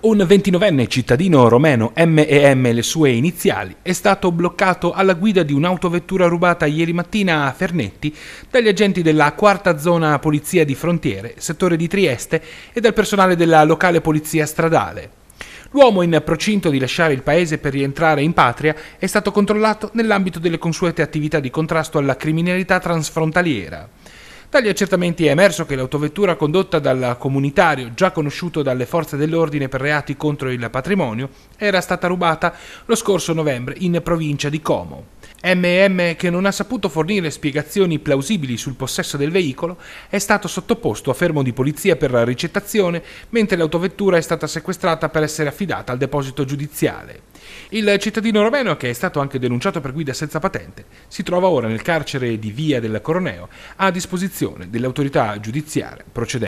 Un ventinovenne cittadino romeno MEM le sue iniziali è stato bloccato alla guida di un'autovettura rubata ieri mattina a Fernetti dagli agenti della quarta zona polizia di frontiere, settore di Trieste e dal personale della locale polizia stradale. L'uomo in procinto di lasciare il paese per rientrare in patria è stato controllato nell'ambito delle consuete attività di contrasto alla criminalità transfrontaliera. Dagli accertamenti è emerso che l'autovettura condotta dal comunitario, già conosciuto dalle forze dell'ordine per reati contro il patrimonio, era stata rubata lo scorso novembre in provincia di Como. MM, che non ha saputo fornire spiegazioni plausibili sul possesso del veicolo, è stato sottoposto a fermo di polizia per ricettazione, mentre l'autovettura è stata sequestrata per essere affidata al deposito giudiziale. Il cittadino romeno, che è stato anche denunciato per guida senza patente, si trova ora nel carcere di Via del Coroneo a disposizione delle autorità giudiziarie procedenti.